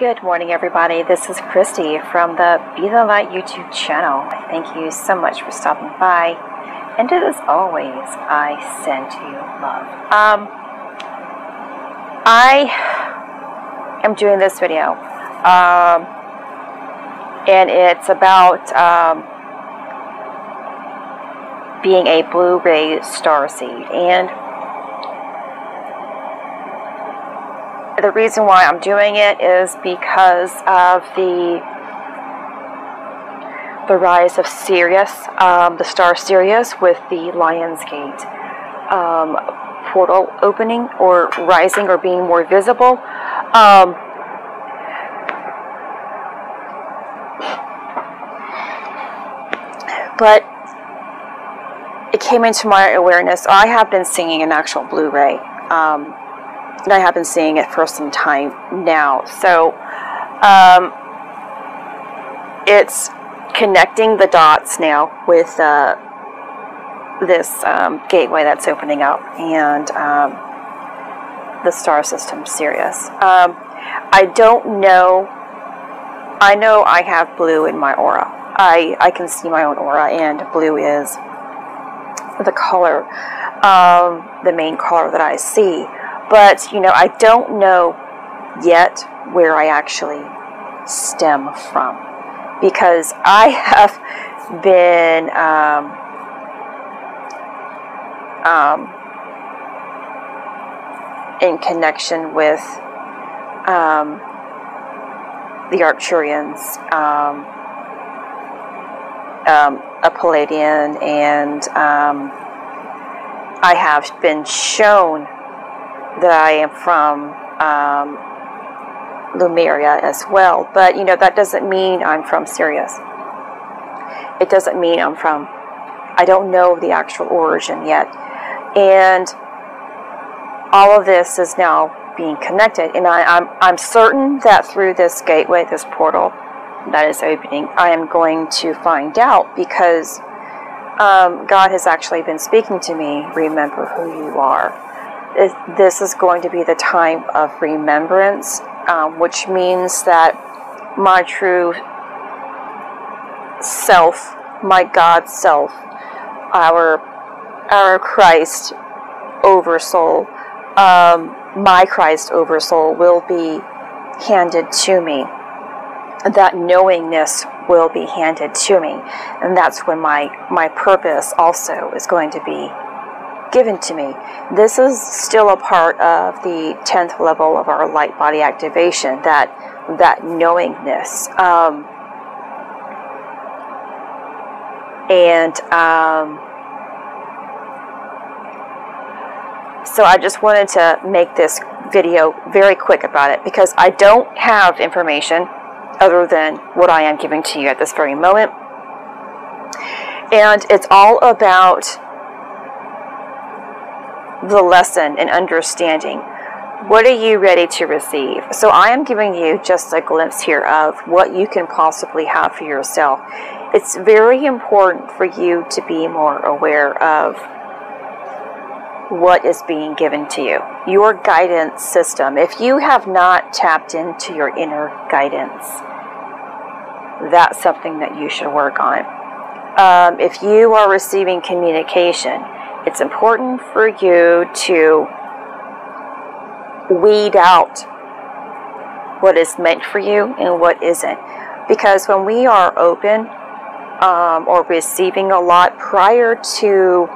Good morning, everybody. This is Christy from the Be the Light YouTube channel. Thank you so much for stopping by. And as always, I send you love. Um, I am doing this video, um, and it's about um, being a blue ray starseed. And the reason why I'm doing it is because of the the rise of Sirius, um, the star Sirius, with the Lionsgate um, portal opening or rising or being more visible. Um, but it came into my awareness. I have been singing an actual blue ray. And I have been seeing it for some time now. So um, it's connecting the dots now with uh, this um, gateway that's opening up and um, the star system Sirius. Um, I don't know. I know I have blue in my aura. I, I can see my own aura, and blue is the color, um, the main color that I see. But, you know, I don't know yet where I actually stem from. Because I have been um, um, in connection with um, the Arcturians, um, um, a Pleiadian, and um, I have been shown that I am from um, Lemuria as well. But, you know, that doesn't mean I'm from Sirius. It doesn't mean I'm from, I don't know the actual origin yet. And all of this is now being connected. And I, I'm, I'm certain that through this gateway, this portal that is opening, I am going to find out because um, God has actually been speaking to me. Remember who you are this is going to be the time of remembrance, um, which means that my true self, my God self, our our Christ oversoul, um, my Christ oversoul will be handed to me. That knowingness will be handed to me, and that's when my my purpose also is going to be given to me. This is still a part of the 10th level of our light body activation, that, that knowingness. Um, and um, so I just wanted to make this video very quick about it because I don't have information other than what I am giving to you at this very moment. And it's all about the lesson and understanding. What are you ready to receive? So I am giving you just a glimpse here of what you can possibly have for yourself. It's very important for you to be more aware of what is being given to you. Your guidance system. If you have not tapped into your inner guidance, that's something that you should work on. Um, if you are receiving communication, it's important for you to weed out what is meant for you and what isn't. Because when we are open um, or receiving a lot prior to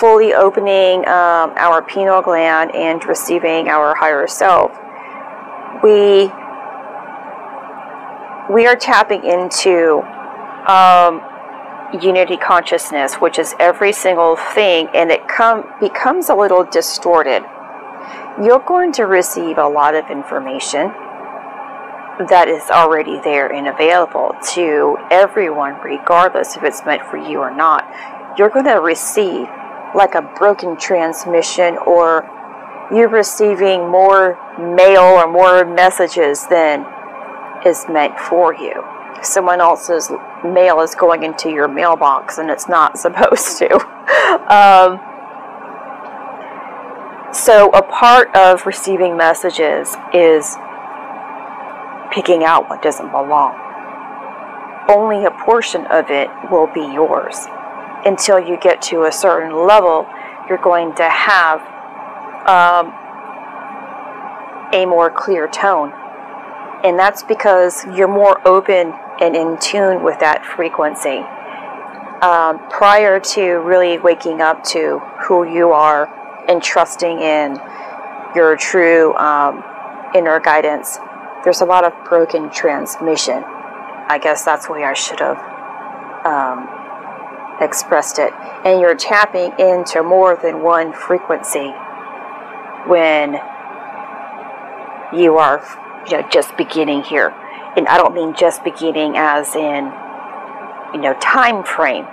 fully opening um, our pineal gland and receiving our higher self, we we are tapping into um, unity consciousness, which is every single thing, and it come, becomes a little distorted, you're going to receive a lot of information that is already there and available to everyone, regardless if it's meant for you or not. You're going to receive like a broken transmission, or you're receiving more mail or more messages than is meant for you someone else's mail is going into your mailbox and it's not supposed to. um, so, a part of receiving messages is picking out what doesn't belong. Only a portion of it will be yours. Until you get to a certain level, you're going to have um, a more clear tone. And that's because you're more open and in tune with that frequency. Um, prior to really waking up to who you are and trusting in your true um, inner guidance, there's a lot of broken transmission. I guess that's the way I should have um, expressed it. And you're tapping into more than one frequency when you are you know, just beginning here. And I don't mean just beginning as in, you know, time frame.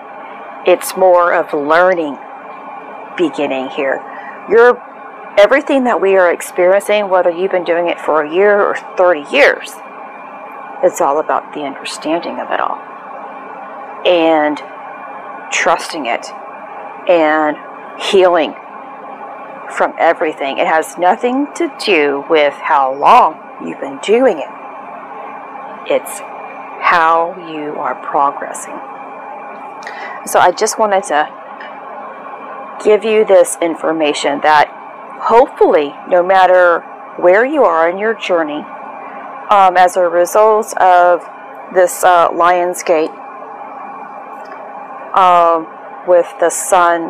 It's more of learning beginning here. You're everything that we are experiencing, whether you've been doing it for a year or 30 years, it's all about the understanding of it all and trusting it and healing from everything. It has nothing to do with how long you've been doing it, it's how you are progressing. So, I just wanted to give you this information that hopefully, no matter where you are in your journey, um, as a result of this uh, Lionsgate um, with the sun,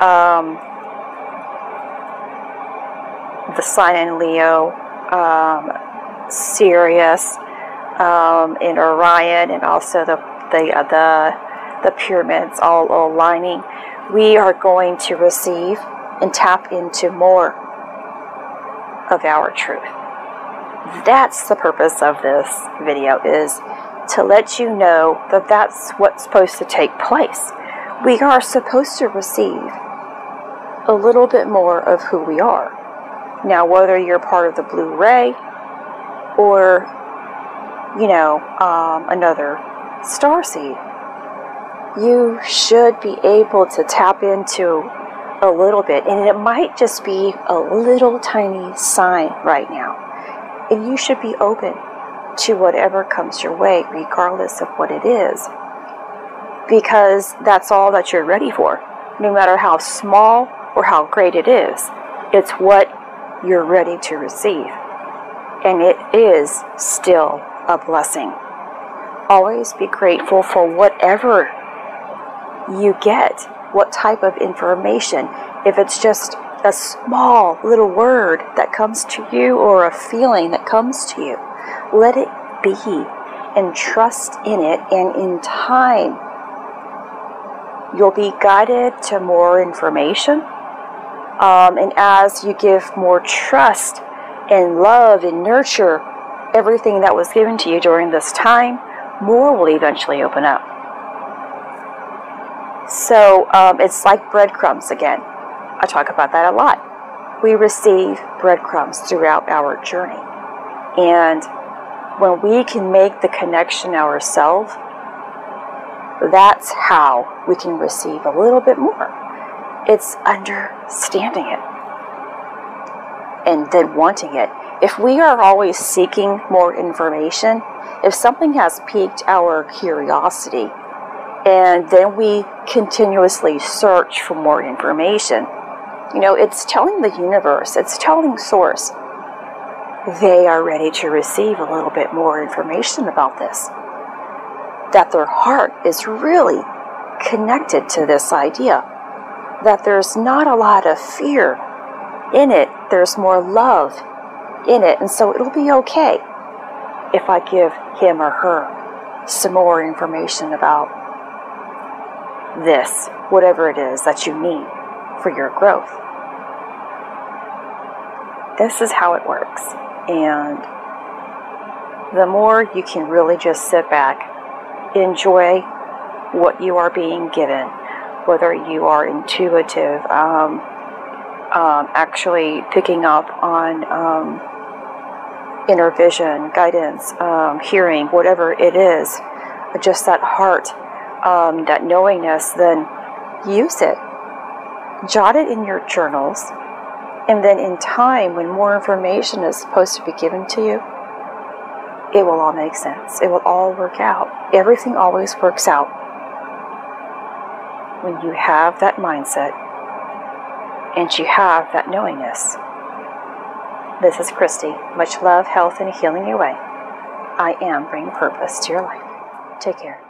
um, the sun in Leo, um, Sirius um, in Orion, and also the the uh, the the pyramids all aligning. We are going to receive and tap into more of our truth. That's the purpose of this video is to let you know that that's what's supposed to take place. We are supposed to receive a little bit more of who we are. Now, whether you're part of the blue ray or, you know, um, another star seed, you should be able to tap into a little bit, and it might just be a little tiny sign right now. And you should be open to whatever comes your way, regardless of what it is, because that's all that you're ready for. No matter how small or how great it is, it's what you're ready to receive. And it is still a blessing. Always be grateful for whatever you get what type of information. If it's just a small little word that comes to you or a feeling that comes to you, let it be and trust in it. And in time, you'll be guided to more information. Um, and as you give more trust and love and nurture everything that was given to you during this time, more will eventually open up. So um, it's like breadcrumbs again. I talk about that a lot. We receive breadcrumbs throughout our journey. And when we can make the connection ourselves, that's how we can receive a little bit more. It's understanding it and then wanting it. If we are always seeking more information, if something has piqued our curiosity, and then we continuously search for more information. You know, it's telling the universe, it's telling Source, they are ready to receive a little bit more information about this. That their heart is really connected to this idea. That there's not a lot of fear in it, there's more love in it, and so it'll be okay if I give him or her some more information about this, whatever it is that you need for your growth. This is how it works. And the more you can really just sit back, enjoy what you are being given, whether you are intuitive, um, um, actually picking up on um, inner vision, guidance, um, hearing, whatever it is, just that heart um, that knowingness, then use it. Jot it in your journals, and then in time, when more information is supposed to be given to you, it will all make sense. It will all work out. Everything always works out when you have that mindset and you have that knowingness. This is Christy. Much love, health, and healing your way. I am bringing purpose to your life. Take care.